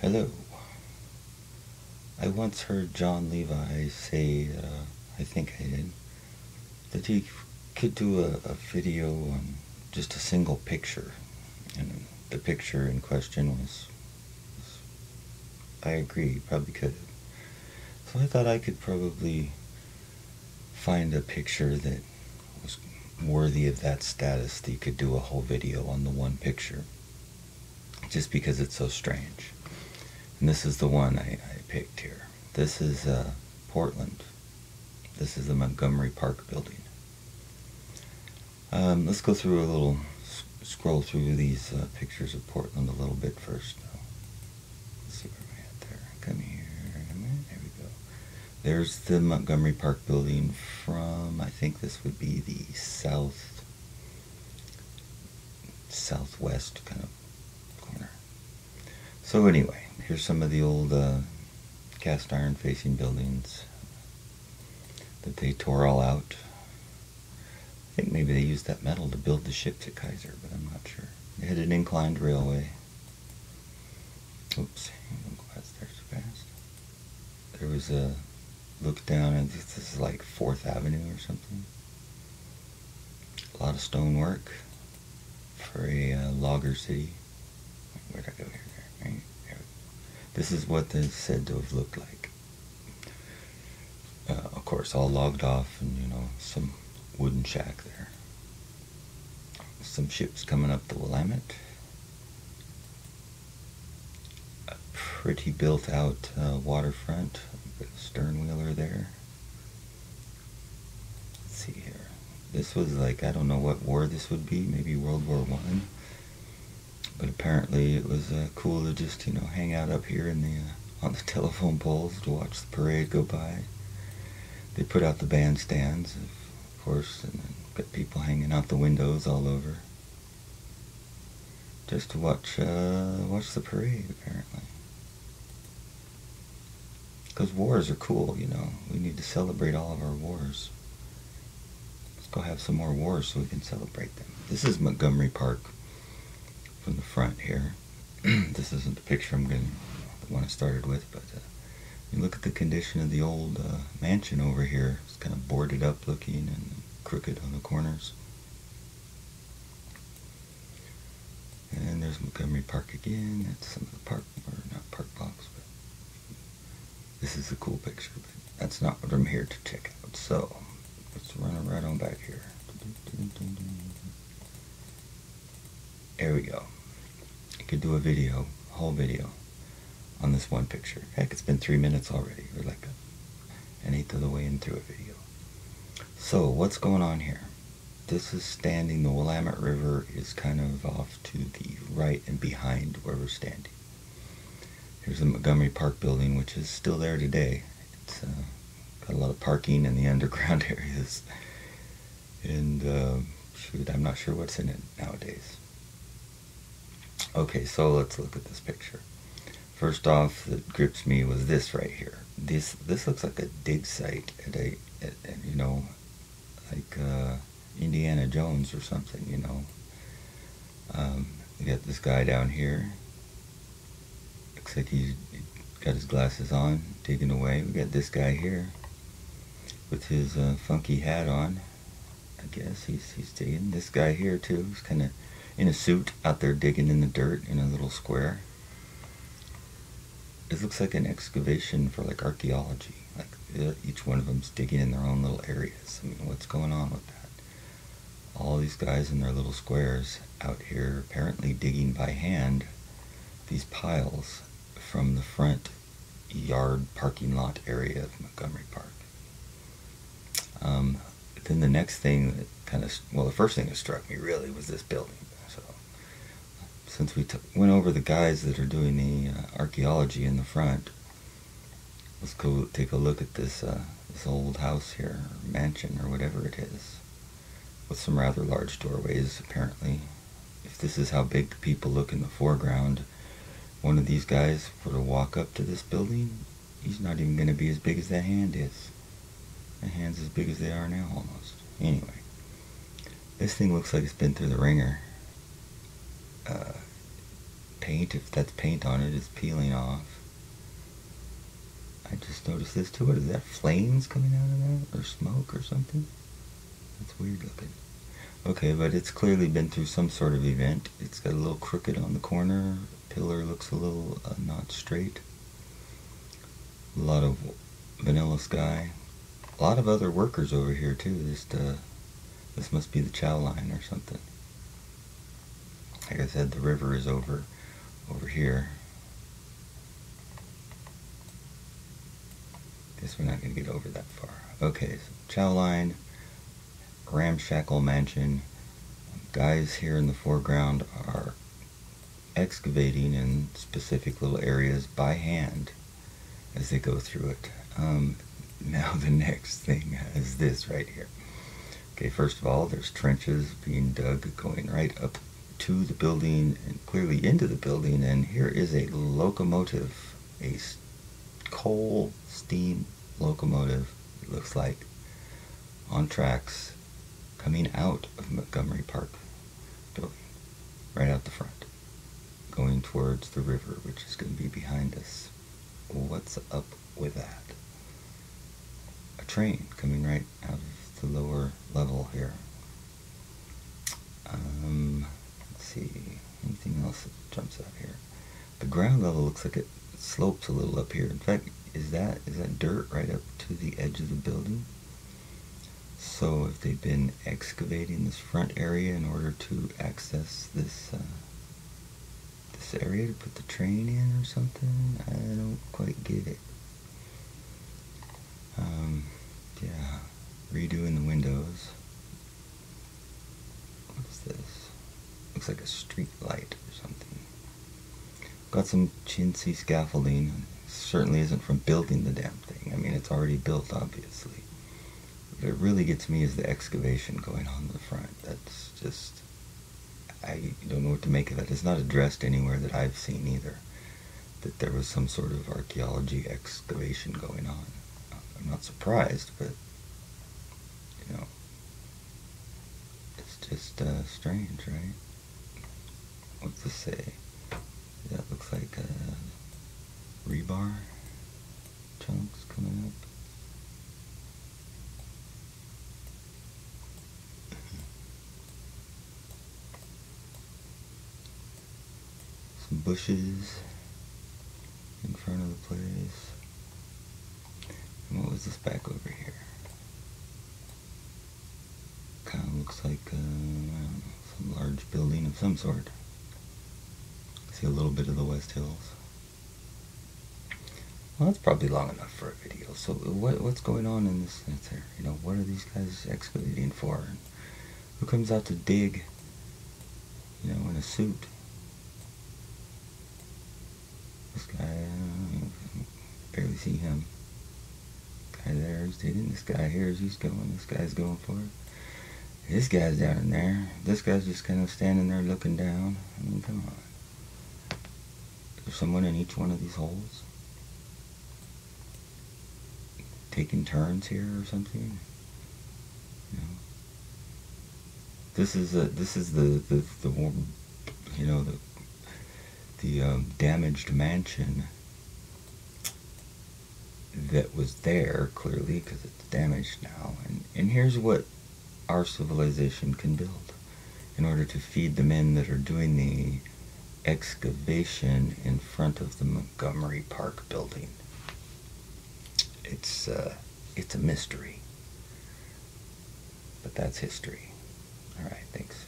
Hello. I once heard Jon Levi say, uh, I think I did, that he could do a, a video on just a single picture. And the picture in question was, was I agree, probably could. So I thought I could probably find a picture that was worthy of that status that you could do a whole video on the one picture just because it's so strange. And this is the one I, I picked here. This is uh, Portland. This is the Montgomery Park building. Um, let's go through a little, scroll through these uh, pictures of Portland a little bit first. Let's see where we at there. Come here. There we go. There's the Montgomery Park building from, I think this would be the south, southwest kind of. So anyway, here's some of the old uh, cast iron facing buildings that they tore all out. I think maybe they used that metal to build the ships at Kaiser, but I'm not sure. They had an inclined railway. Oops, past there so fast. There was a look down, and this is like Fourth Avenue or something. A lot of stonework for a uh, logger city. Where'd I go here? This is what they said to have looked like. Uh, of course, all logged off, and you know some wooden shack there. Some ships coming up the Willamette. A pretty built out uh, waterfront. Stern wheeler there. Let's see here. This was like I don't know what war this would be. Maybe World War One. But apparently it was uh, cool to just you know hang out up here in the uh, on the telephone poles to watch the parade go by. They put out the bandstands, of course, and got people hanging out the windows all over, just to watch uh, watch the parade. Apparently, because wars are cool, you know. We need to celebrate all of our wars. Let's go have some more wars so we can celebrate them. This is Montgomery Park from the front here. this isn't the picture I'm going to, the one I started with, but uh, you look at the condition of the old uh, mansion over here. It's kind of boarded up looking and crooked on the corners. And there's Montgomery Park again. That's some of the park, or not park blocks, but this is a cool picture. But that's not what I'm here to check out. So let's run right on back here. There we go. Could do a video, a whole video, on this one picture. Heck, it's been three minutes already, or like an eighth of the way into a video. So, what's going on here? This is standing, the Willamette River is kind of off to the right and behind where we're standing. Here's the Montgomery Park building, which is still there today. It's uh, got a lot of parking in the underground areas. And, uh, shoot, I'm not sure what's in it nowadays. Okay, so let's look at this picture. First off, that grips me was this right here. This this looks like a dig site you know, like uh, Indiana Jones or something. You know. Um, you got this guy down here. Looks like he's got his glasses on, digging away. We got this guy here with his uh, funky hat on. I guess he's he's digging. This guy here too. He's kind of in a suit out there digging in the dirt in a little square. It looks like an excavation for like archaeology. Like uh, each one of them's digging in their own little areas. I mean, what's going on with that? All these guys in their little squares out here apparently digging by hand these piles from the front yard parking lot area of Montgomery Park. Um, then the next thing that kind of, well, the first thing that struck me really was this building since we went over the guys that are doing the uh, archaeology in the front, let's go take a look at this uh, this old house here, or mansion, or whatever it is, with some rather large doorways. Apparently, if this is how big people look in the foreground, one of these guys were to walk up to this building, he's not even going to be as big as that hand is. The hand's as big as they are now, almost. Anyway, this thing looks like it's been through the wringer. Uh, paint, if that's paint on it, is peeling off. I just noticed this too. What is that? Flames coming out of that? Or smoke or something? That's weird looking. Okay, but it's clearly been through some sort of event. It's got a little crooked on the corner. Pillar looks a little uh, not straight. A lot of vanilla sky. A lot of other workers over here too. Just uh, this must be the chow line or something. Like I said, the river is over over here. Guess we're not going to get over that far. Okay, so chow line, ramshackle mansion. Guys here in the foreground are excavating in specific little areas by hand as they go through it. Um, now the next thing is this right here. Okay, first of all, there's trenches being dug going right up to the building and clearly into the building, and here is a locomotive, a coal steam locomotive, it looks like, on tracks coming out of Montgomery Park building, right out the front, going towards the river, which is going to be behind us. What's up with that? A train coming right out of the lower level here. Um, let's see, anything else jumps out here? The ground level looks like it slopes a little up here. In fact, is that is that dirt right up to the edge of the building? So if they've been excavating this front area in order to access this uh, this area to put the train in or something, I don't quite get it. Um, yeah, redoing the windows. What's this? Looks like a street light. Got some chintzy scaffolding. Certainly isn't from building the damn thing. I mean, it's already built, obviously. What it really gets me is the excavation going on in the front. That's just, I don't know what to make of that. It's not addressed anywhere that I've seen either. That there was some sort of archaeology excavation going on. I'm not surprised, but, you know, it's just uh, strange, right? What to say? That looks like chunks coming up. Some bushes in front of the place. And what was this back over here? Kind of looks like uh, some large building of some sort. See a little bit of the West Hills. Well, that's probably long enough for a video. So what, what's going on in this there? You know, what are these guys excavating for? And who comes out to dig, you know, in a suit? This guy, uh, barely see him. Guy there is digging. This guy here is he's going. This guy's going for it. This guy's down in there. This guy's just kind of standing there looking down. I mean, come on. Is there someone in each one of these holes? Taking turns here or something? You know? This is a, this is the, the, the warm, you know, the the um, damaged mansion that was there clearly because it's damaged now and and here's what our civilization can build in order to feed the men that are doing the excavation in front of the Montgomery Park building it's uh, it's a mystery. But that's history. All right thanks